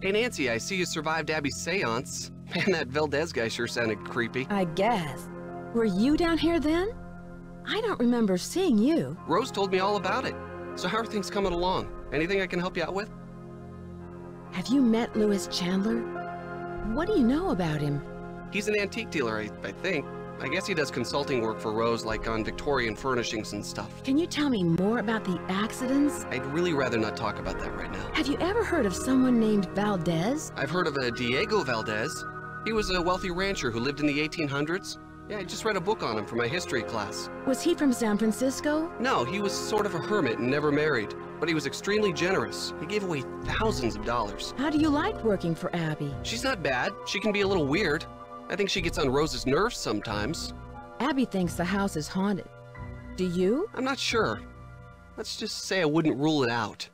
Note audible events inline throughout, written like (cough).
Hey, Nancy, I see you survived Abby's seance. (laughs) Man, that Valdez guy sure sounded creepy. I guess. Were you down here then? I don't remember seeing you. Rose told me all about it. So how are things coming along? Anything I can help you out with? Have you met Louis Chandler? What do you know about him? He's an antique dealer, I, I think. I guess he does consulting work for Rose, like on Victorian furnishings and stuff. Can you tell me more about the accidents? I'd really rather not talk about that right now. Have you ever heard of someone named Valdez? I've heard of a Diego Valdez. He was a wealthy rancher who lived in the 1800s. Yeah, I just read a book on him for my history class. Was he from San Francisco? No, he was sort of a hermit and never married. But he was extremely generous. He gave away thousands of dollars. How do you like working for Abby? She's not bad. She can be a little weird. I think she gets on Rose's nerves sometimes. Abby thinks the house is haunted. Do you? I'm not sure. Let's just say I wouldn't rule it out.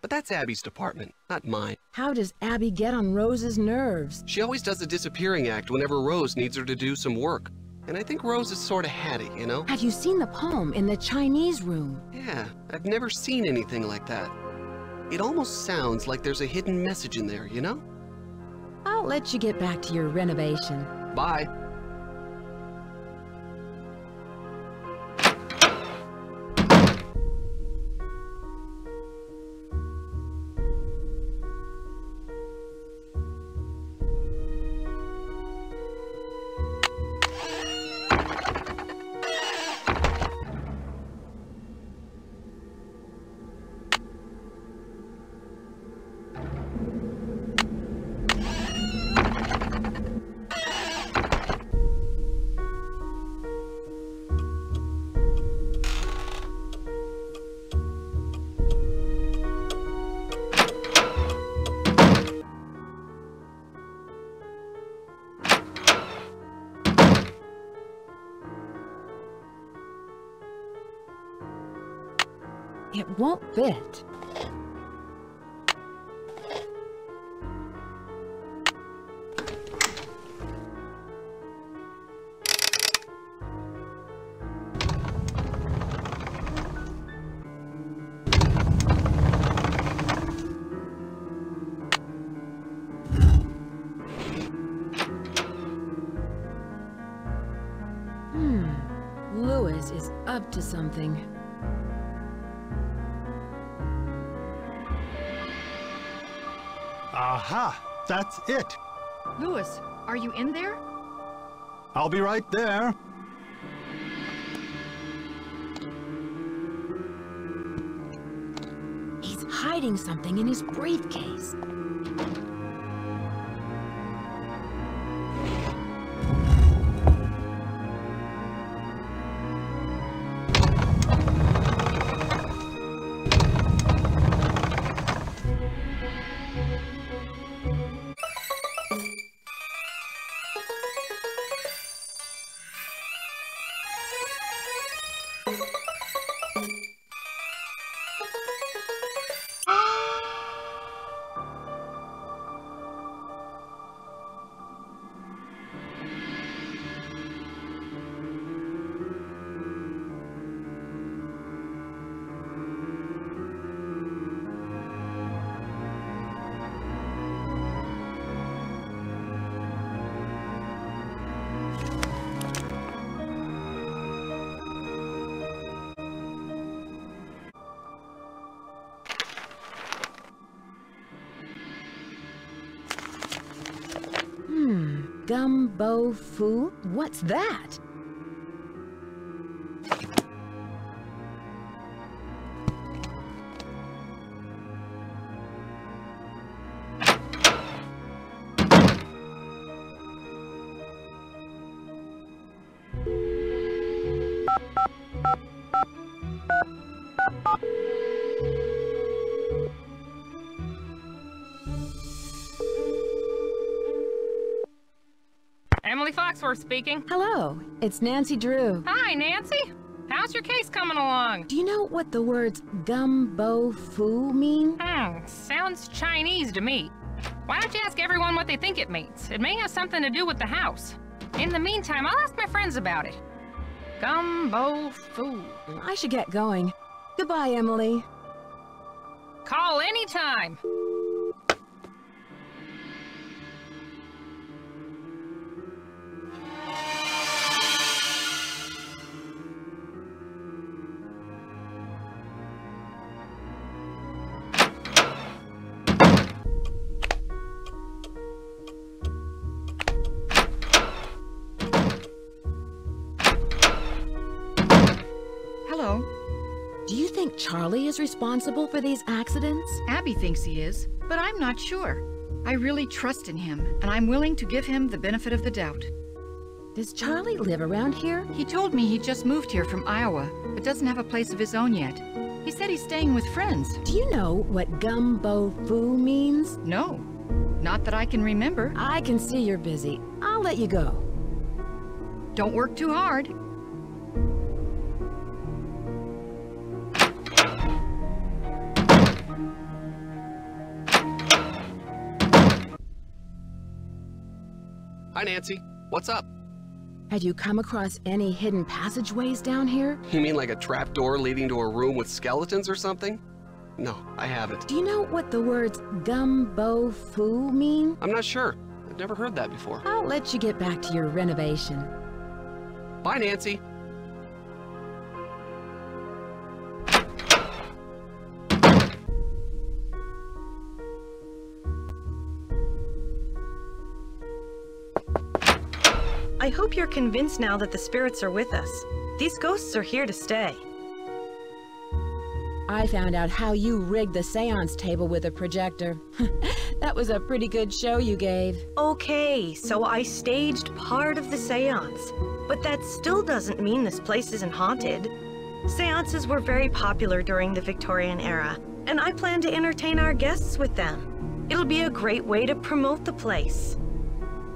But that's Abby's department, not mine. How does Abby get on Rose's nerves? She always does a disappearing act whenever Rose needs her to do some work. And I think Rose is sort of hatty, you know? Have you seen the poem in the Chinese room? Yeah, I've never seen anything like that. It almost sounds like there's a hidden message in there, you know? I'll let you get back to your renovation. Bye. Won't fit. Hmm. Louis is up to something. Aha! That's it! Louis, are you in there? I'll be right there. He's hiding something in his briefcase. Gumbo Fu? What's that? Emily Foxworth speaking. Hello, it's Nancy Drew. Hi, Nancy. How's your case coming along? Do you know what the words Gumbo foo mean? Hmm, sounds Chinese to me. Why don't you ask everyone what they think it means? It may have something to do with the house. In the meantime, I'll ask my friends about it. Gumbo foo. I should get going. Goodbye, Emily. Call anytime. Charlie is responsible for these accidents? Abby thinks he is, but I'm not sure. I really trust in him, and I'm willing to give him the benefit of the doubt. Does Charlie live around here? He told me he just moved here from Iowa, but doesn't have a place of his own yet. He said he's staying with friends. Do you know what gumbo foo means? No, not that I can remember. I can see you're busy. I'll let you go. Don't work too hard. Hi, Nancy. What's up? Had you come across any hidden passageways down here? You mean like a trapdoor leading to a room with skeletons or something? No, I haven't. Do you know what the words gumbo foo mean? I'm not sure. I've never heard that before. I'll let you get back to your renovation. Bye, Nancy. I hope you're convinced now that the spirits are with us. These ghosts are here to stay. I found out how you rigged the seance table with a projector. (laughs) that was a pretty good show you gave. Okay, so I staged part of the seance. But that still doesn't mean this place isn't haunted. Seances were very popular during the Victorian era, and I plan to entertain our guests with them. It'll be a great way to promote the place.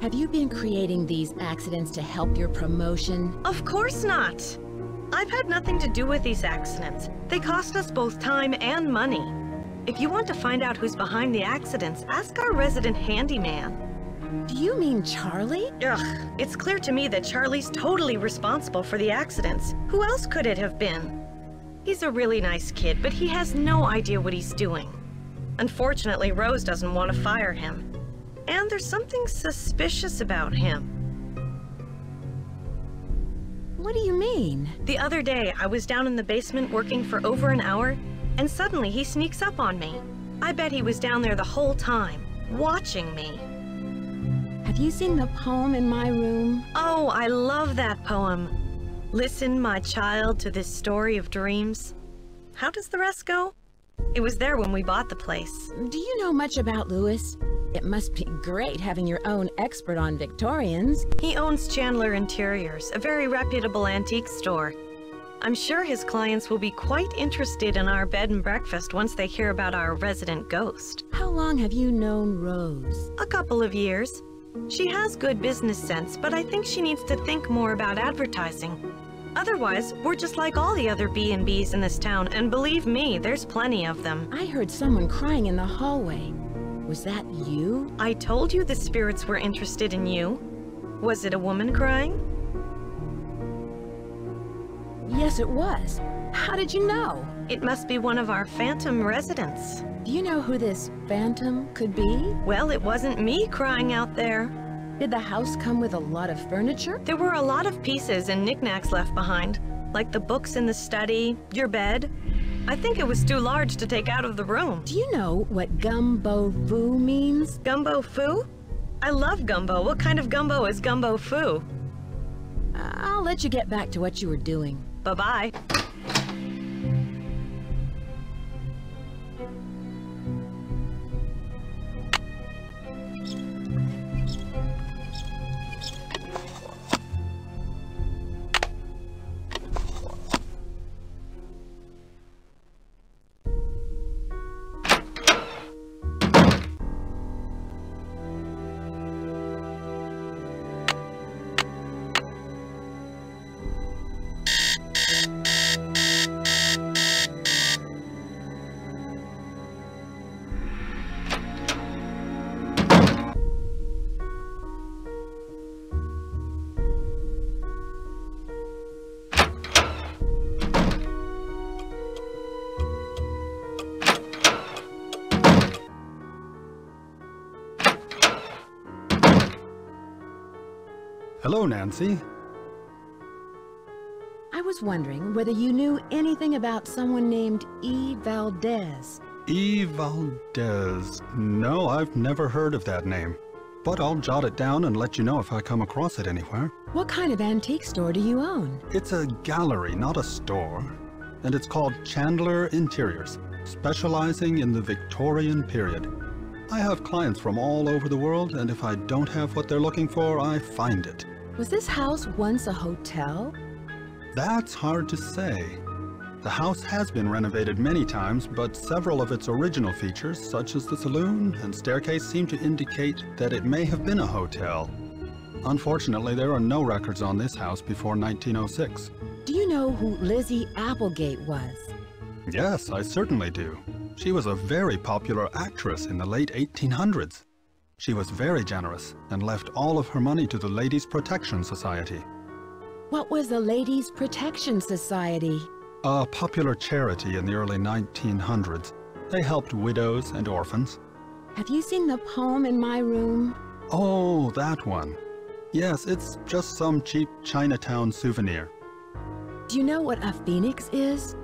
Have you been creating these accidents to help your promotion? Of course not. I've had nothing to do with these accidents. They cost us both time and money. If you want to find out who's behind the accidents, ask our resident handyman. Do you mean Charlie? Ugh, it's clear to me that Charlie's totally responsible for the accidents. Who else could it have been? He's a really nice kid, but he has no idea what he's doing. Unfortunately, Rose doesn't want to fire him. And there's something suspicious about him. What do you mean? The other day, I was down in the basement working for over an hour, and suddenly he sneaks up on me. I bet he was down there the whole time, watching me. Have you seen the poem in my room? Oh, I love that poem. Listen, my child, to this story of dreams. How does the rest go? It was there when we bought the place. Do you know much about Louis? It must be great having your own expert on Victorians. He owns Chandler Interiors, a very reputable antique store. I'm sure his clients will be quite interested in our bed and breakfast once they hear about our resident ghost. How long have you known Rose? A couple of years. She has good business sense, but I think she needs to think more about advertising. Otherwise, we're just like all the other B&Bs in this town, and believe me, there's plenty of them. I heard someone crying in the hallway. Was that you? I told you the spirits were interested in you. Was it a woman crying? Yes, it was. How did you know? It must be one of our phantom residents. Do you know who this phantom could be? Well, it wasn't me crying out there. Did the house come with a lot of furniture? There were a lot of pieces and knickknacks left behind, like the books in the study, your bed. I think it was too large to take out of the room. Do you know what gumbo foo means? Gumbo foo? I love gumbo. What kind of gumbo is gumbo foo? I'll let you get back to what you were doing. Bye-bye. Hello, Nancy. I was wondering whether you knew anything about someone named E. Valdez. E. Valdez. No, I've never heard of that name. But I'll jot it down and let you know if I come across it anywhere. What kind of antique store do you own? It's a gallery, not a store. and it's called Chandler Interiors, specializing in the Victorian period. I have clients from all over the world, and if I don't have what they're looking for, I find it. Was this house once a hotel? That's hard to say. The house has been renovated many times, but several of its original features, such as the saloon and staircase, seem to indicate that it may have been a hotel. Unfortunately, there are no records on this house before 1906. Do you know who Lizzie Applegate was? Yes, I certainly do. She was a very popular actress in the late 1800s. She was very generous and left all of her money to the Ladies' Protection Society, What was the Ladies' Protection Society? a popular charity in the early 1900s. They helped widows and orphans. Have you seen the poem in my room? Oh, that one. Yes, it's just some cheap Chinatown souvenir. Do you know what a phoenix is?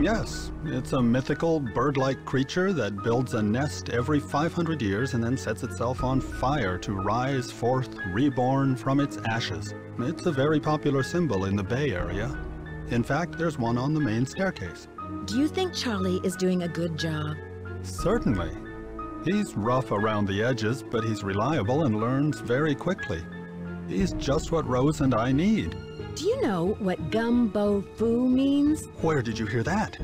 Yes, it's a mythical bird-like creature that builds a nest every 500 years and then sets itself on fire to rise forth reborn from its ashes. It's a very popular symbol in the Bay Area. In fact, there's one on the main staircase. Do you think Charlie is doing a good job? Certainly. He's rough around the edges, but he's reliable and learns very quickly. He's just what Rose and I need. Do you know what gumbo foo means? Where did you hear that?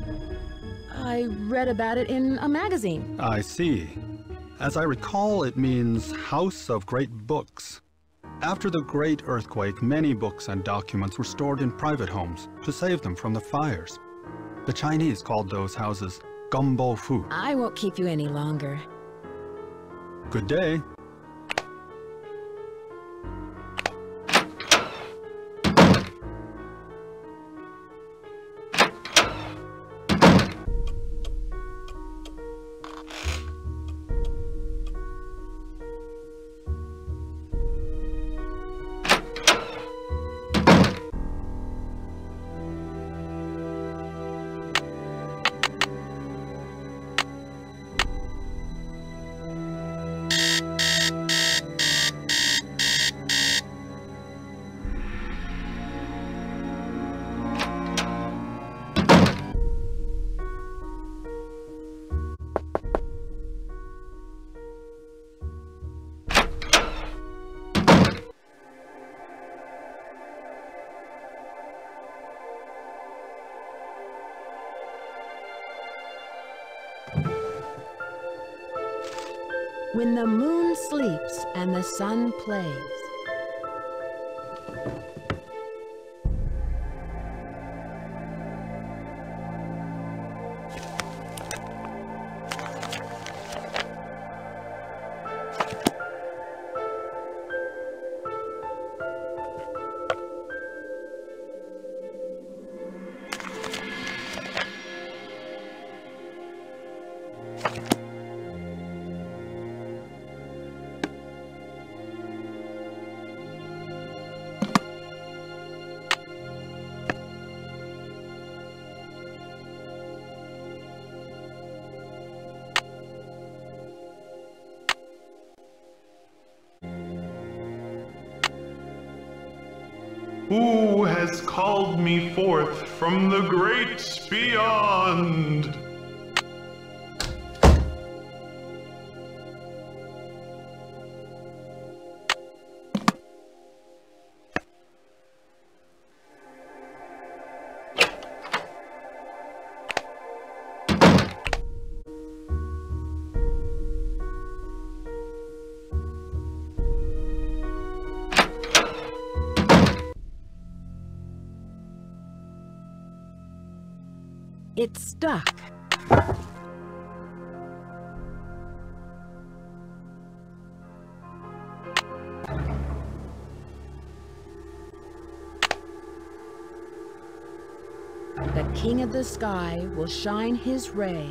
I read about it in a magazine. I see. As I recall, it means House of Great Books. After the Great Earthquake, many books and documents were stored in private homes to save them from the fires. The Chinese called those houses Gumbo Fu. I won't keep you any longer. Good day. When the moon sleeps and the sun plays. Who has called me forth from the great beyond? It's stuck. The king of the sky will shine his ray